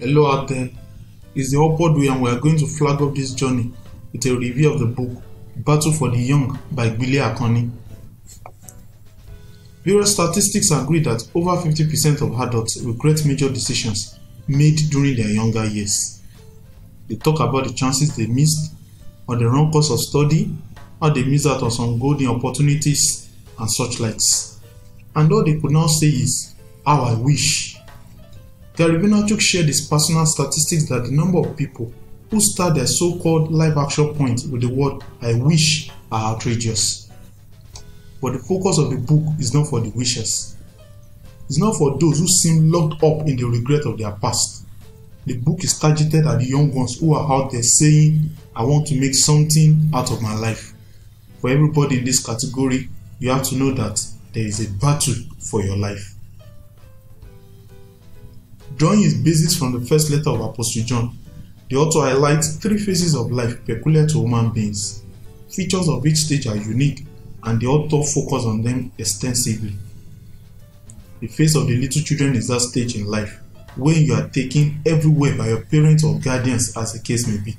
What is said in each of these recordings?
Hello out there. It's the upward way and we are going to flag up this journey with a review of the book Battle for the Young by Gbile Akanni. Various statistics agree that over 50% of adults regret major decisions made during their younger years. They talk about the chances they missed, or the wrong course of study, how they missed out on some golden opportunities, and such likes. And all they could now say is, How I wish. Gary Vaynerchuk shared his personal statistics that the number of people who start their so-called life action point with the word I wish are outrageous. But the focus of the book is not for the wishes. It's not for those who seem locked up in the regret of their past. The book is targeted at the young ones who are out there saying, I want to make something out of my life. For everybody in this category, you have to know that there is a battle for your life. Drawing his basis from the first letter of Apostle John, the author highlights three phases of life peculiar to human beings. Features of each stage are unique, and the author focuses on them extensively. The phase of the little children is that stage in life when you are taken everywhere by your parents or guardians, as the case may be.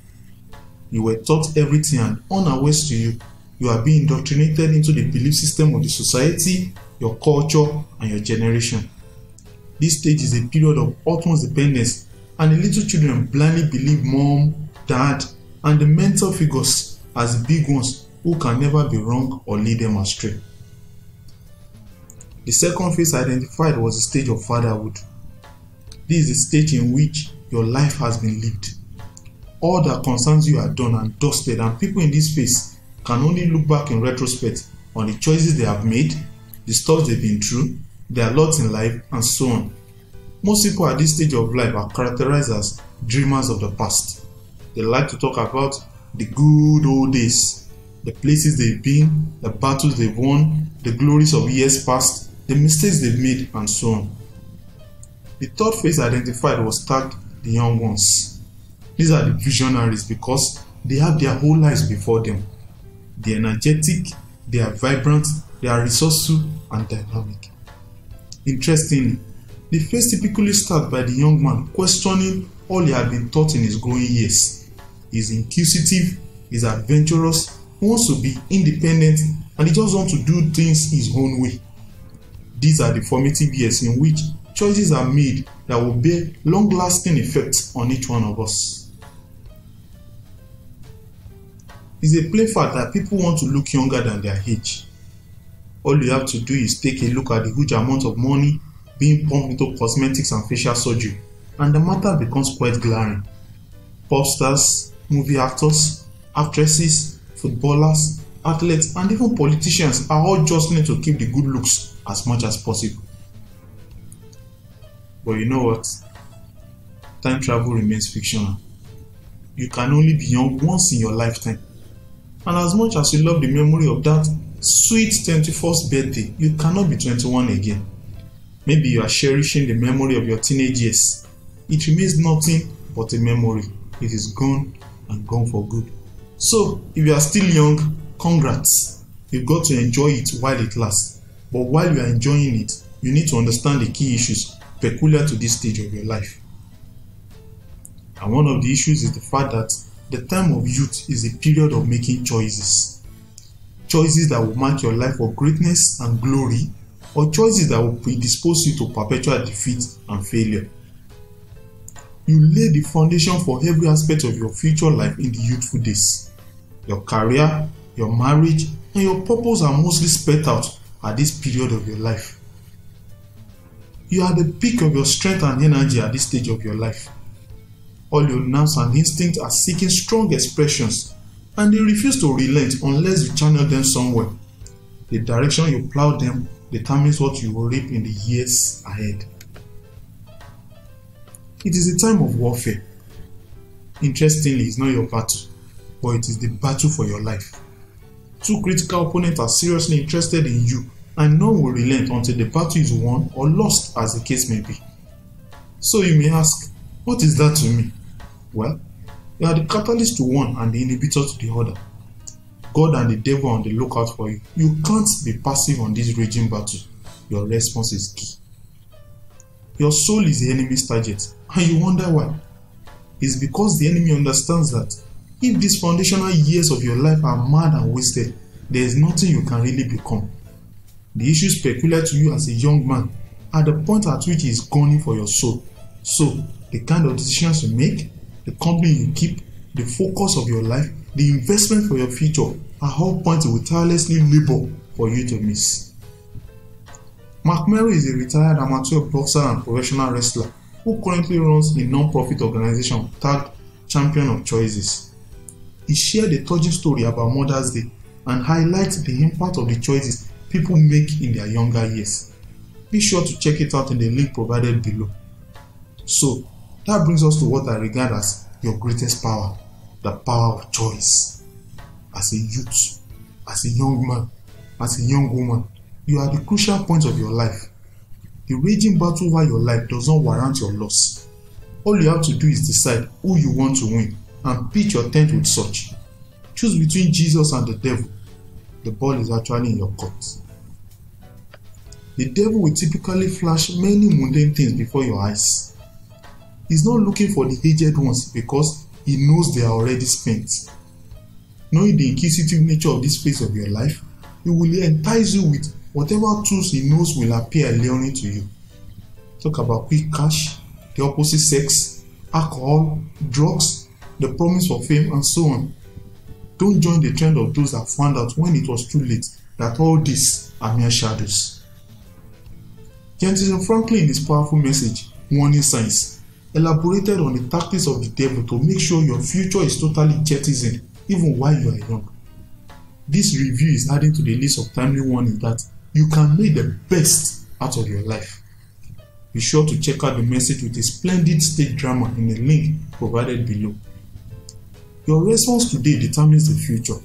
You were taught everything, and unawares to you, you are being indoctrinated into the belief system of the society, your culture, and your generation. This stage is a period of utmost dependence, and the little children blindly believe mom, dad, and the mentor figures as the big ones who can never be wrong or lead them astray. The second phase identified was the stage of fatherhood. This is the stage in which your life has been lived. All that concerns you are done and dusted, and people in this phase can only look back in retrospect on the choices they have made, the stuff they've been through, their lots in life, and so on. Most people at this stage of life are characterized as dreamers of the past. They like to talk about the good old days, the places they've been, the battles they've won, the glories of years past, the mistakes they've made, and so on. The third phase identified was tagged the young ones. These are the visionaries because they have their whole lives before them. They are energetic, they are vibrant, they are resourceful and dynamic. Interestingly, the phase typically starts by the young man questioning all he had been taught in his growing years. He is inquisitive, he is adventurous, he wants to be independent, and he just wants to do things his own way. These are the formative years in which choices are made that will bear long lasting effects on each one of us. It's a plain fact that people want to look younger than their age. All you have to do is take a look at the huge amount of money being pumped into cosmetics and facial surgery, and the matter becomes quite glaring. Pop stars, movie actors, actresses, footballers, athletes, and even politicians are all jostling to keep the good looks as much as possible. But you know what? Time travel remains fictional. You can only be young once in your lifetime. And as much as you love the memory of that sweet 21st birthday, you cannot be 21 again. Maybe you are cherishing the memory of your teenage years. It remains nothing but a memory. It is gone and gone for good. So, if you are still young, congrats. You've got to enjoy it while it lasts. But while you are enjoying it, you need to understand the key issues peculiar to this stage of your life. And one of the issues is the fact that the time of youth is a period of making choices. Choices that will mark your life for greatness and glory, or choices that will predispose you to perpetual defeat and failure. You lay the foundation for every aspect of your future life in the youthful days. Your career, your marriage, and your purpose are mostly spelled out at this period of your life. You are the peak of your strength and energy at this stage of your life. All your nerves and instincts are seeking strong expressions, and they refuse to relent unless you channel them somewhere. The direction you plow them determines what you will reap in the years ahead. It is a time of warfare. Interestingly, it's not your battle, but it is the battle for your life. Two critical opponents are seriously interested in you, and none will relent until the battle is won or lost, as the case may be. So you may ask, what is that to me? Well, you are the catalyst to one and the inhibitor to the other. God and the devil are on the lookout for you. You can't be passive on this raging battle. Your response is key. Your soul is the enemy's target, And you wonder why? It's because the enemy understands that if these foundational years of your life are mad and wasted, there is nothing you can really become. The issues peculiar to you as a young man are the point at which he is gunning for your soul. So, the kind of decisions you make, the company you keep, the focus of your life, the investment for your future are all points will tirelessly labor for you to miss. Marc Mero is a retired amateur boxer and professional wrestler who currently runs a non-profit organization tagged Champion of Choices. He shared a touching story about Mother's Day and highlights the impact of the choices people make in their younger years. Be sure to check it out in the link provided below. So, that brings us to what I regard as your greatest power the power of choice. As a youth, as a young man, as a young woman, you are the crucial point of your life. The raging battle over your life does not warrant your loss. All you have to do is decide who you want to win and pitch your tent with such. Choose between Jesus and the devil. The ball is actually in your court. The devil will typically flash many mundane things before your eyes. He's not looking for the aged ones because he knows they are already spent. Knowing the inquisitive nature of this phase of your life, he will entice you with whatever tools he knows will appear alluring to you. Talk about quick cash, the opposite sex, alcohol, drugs, the promise of fame, and so on. Don't join the trend of those that found out when it was too late that all these are mere shadows. Jentezen Franklin in his powerful message, Warning Signs, elaborated on the tactics of the devil to make sure your future is totally jettisoned even while you are young. This review is adding to the list of timely warnings that you can make the best out of your life. Be sure to check out the message with a splendid stage drama in the link provided below. Your response today determines the future.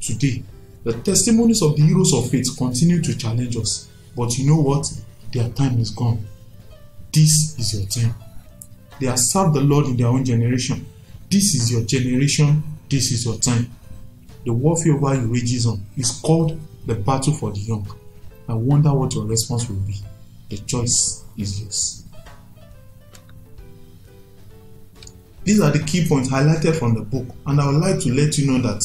Today, the testimonies of the heroes of faith continue to challenge us, but you know what? Their time is gone. This is your time. They have served the Lord in their own generation. This is your generation. This is your time. The warfare over you rages on is called the battle for the young. I wonder what your response will be. The choice is yours. These are the key points highlighted from the book, and I would like to let you know that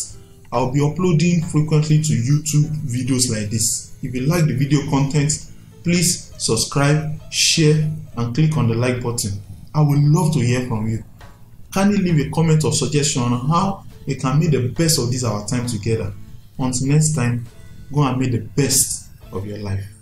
I'll be uploading frequently to YouTube videos like this. If you like the video content, please subscribe, share, and click on the like button. I would love to hear from you. Kindly leave a comment or suggestion on how we can make the best of this our time together. Until next time, go and make the best of your life.